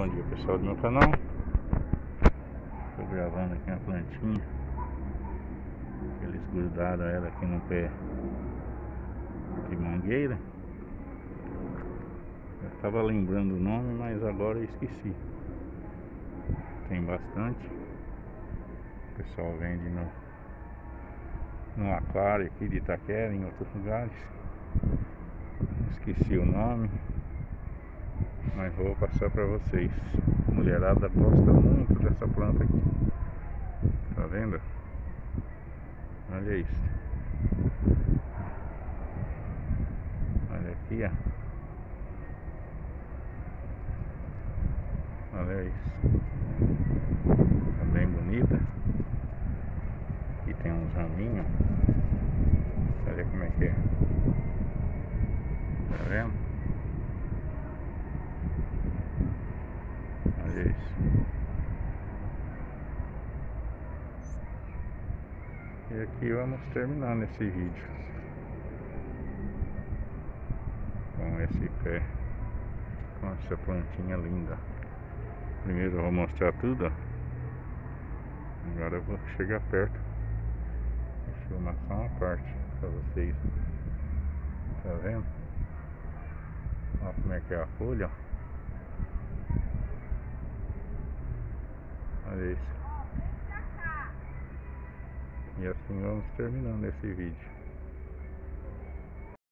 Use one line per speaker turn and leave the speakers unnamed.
Bom dia pessoal do meu canal. Estou gravando aqui uma plantinha. Eles grudaram ela aqui no pé de mangueira. Eu estava lembrando o nome, mas agora eu esqueci. Tem bastante. O pessoal vende no, no aquário aqui de Itaquera, em outros lugares. Esqueci o nome mas vou passar para vocês. A mulherada gosta muito dessa planta aqui. Tá vendo? Olha isso. Olha aqui, ó. Olha isso. Tá bem bonita. Aqui tem uns raminhos. Olha como é que é. Tá vendo? Isso. E aqui vamos terminando esse vídeo. Com esse pé. Com essa plantinha linda. Primeiro eu vou mostrar tudo, ó. Agora eu vou chegar perto. E filmar só uma parte pra vocês. Tá vendo? Olha como é que é a folha, ó. Olha isso. E assim vamos terminando esse vídeo.